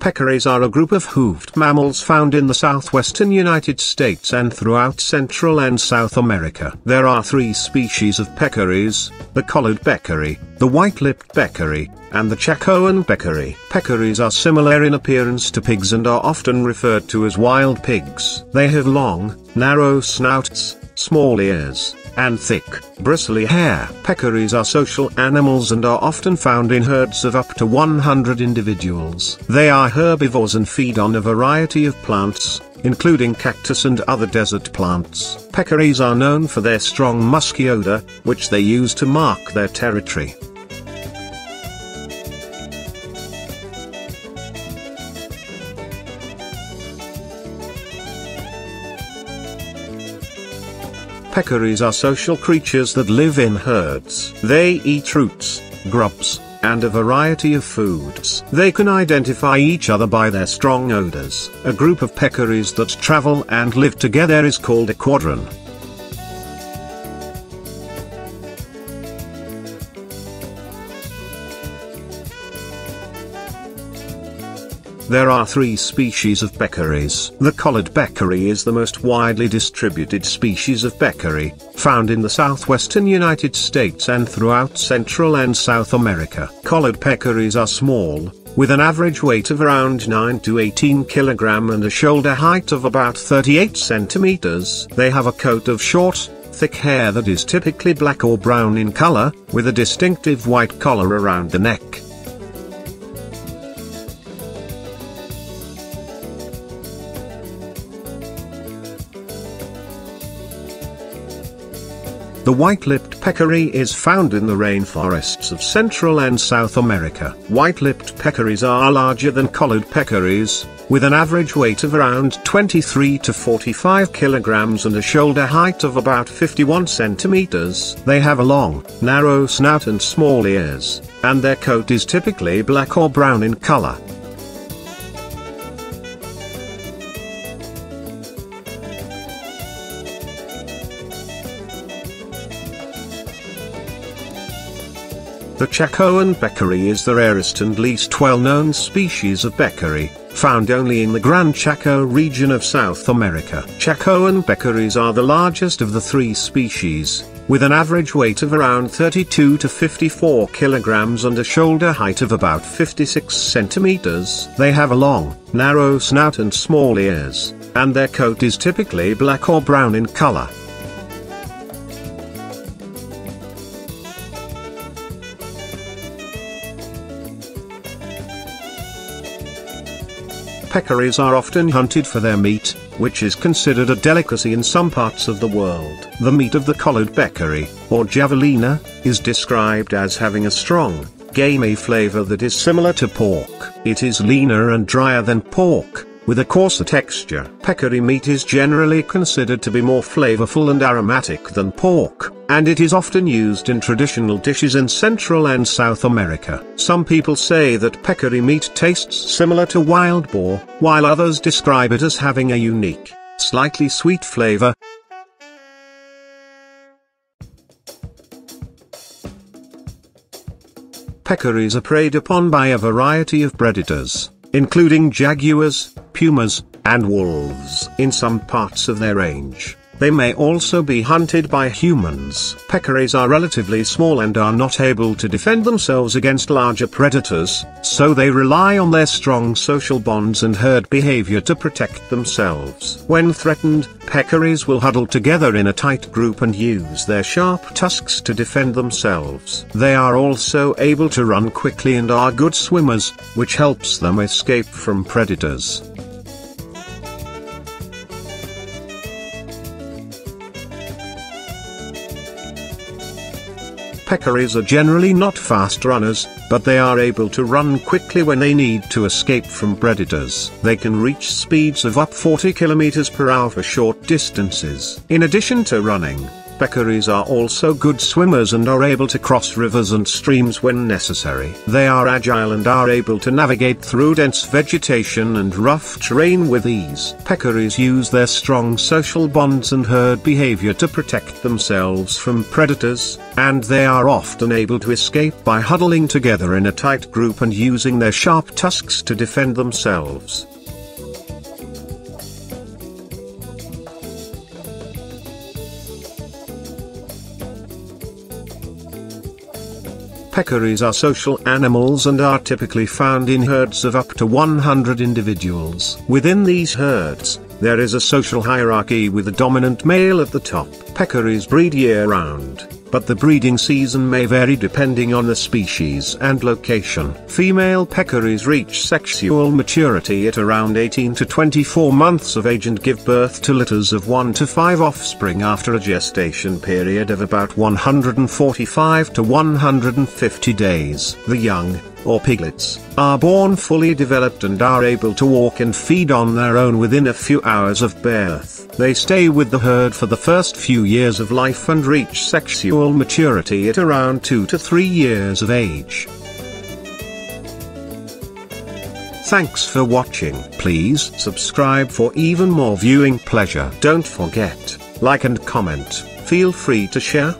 Peccaries are a group of hoofed mammals found in the southwestern United States and throughout Central and South America. There are three species of peccaries, the collared peccary, the white-lipped peccary, and the Chacoan peccary. Peccaries are similar in appearance to pigs and are often referred to as wild pigs. They have long, narrow snouts, small ears, and thick, bristly hair. Peccaries are social animals and are often found in herds of up to 100 individuals. They are herbivores and feed on a variety of plants, including cactus and other desert plants. Peccaries are known for their strong musky odor, which they use to mark their territory. Peccaries are social creatures that live in herds. They eat roots, grubs, and a variety of foods. They can identify each other by their strong odors. A group of peccaries that travel and live together is called a squadron. There are three species of peccaries. The collared peccary is the most widely distributed species of peccary, found in the southwestern United States and throughout Central and South America. Collared peccaries are small, with an average weight of around 9 to 18 kg and a shoulder height of about 38 cm. They have a coat of short, thick hair that is typically black or brown in color, with a distinctive white collar around the neck. The white-lipped peccary is found in the rainforests of Central and South America. White-lipped peccaries are larger than collared peccaries, with an average weight of around 23 to 45 kilograms and a shoulder height of about 51 centimeters. They have a long, narrow snout and small ears, and their coat is typically black or brown in color. The Chacoan peccary is the rarest and least well-known species of peccary, found only in the Gran Chaco region of South America. Chacoan peccaries are the largest of the three species, with an average weight of around 32 to 54 kilograms and a shoulder height of about 56 centimeters. They have a long, narrow snout and small ears, and their coat is typically black or brown in color. Peccaries are often hunted for their meat, which is considered a delicacy in some parts of the world. The meat of the collared peccary, or javelina, is described as having a strong, gamey flavor that is similar to pork. It is leaner and drier than pork, with a coarser texture. Peccary meat is generally considered to be more flavorful and aromatic than pork, and it is often used in traditional dishes in Central and South America. Some people say that peccary meat tastes similar to wild boar, while others describe it as having a unique, slightly sweet flavor. Peccaries are preyed upon by a variety of predators including jaguars, pumas, and wolves. In some parts of their range, they may also be hunted by humans. Peccaries are relatively small and are not able to defend themselves against larger predators, so they rely on their strong social bonds and herd behavior to protect themselves. When threatened, peccaries will huddle together in a tight group and use their sharp tusks to defend themselves. They are also able to run quickly and are good swimmers, which helps them escape from predators. Peccaries are generally not fast runners, but they are able to run quickly when they need to escape from predators. They can reach speeds of up 40 km per hour for short distances. In addition to running, peccaries are also good swimmers and are able to cross rivers and streams when necessary. They are agile and are able to navigate through dense vegetation and rough terrain with ease. Peccaries use their strong social bonds and herd behavior to protect themselves from predators, and they are often able to escape by huddling together in a tight group and using their sharp tusks to defend themselves. Peccaries are social animals and are typically found in herds of up to 100 individuals. Within these herds, there is a social hierarchy with a dominant male at the top. Peccaries breed year-round but the breeding season may vary depending on the species and location. Female peccaries reach sexual maturity at around 18 to 24 months of age and give birth to litters of 1 to 5 offspring after a gestation period of about 145 to 150 days. The young, or piglets, are born fully developed and are able to walk and feed on their own within a few hours of birth. They stay with the herd for the first few years of life and reach sexual maturity at around 2 to 3 years of age. Thanks for watching. Please subscribe for even more viewing pleasure. Don't forget, like and comment. Feel free to share.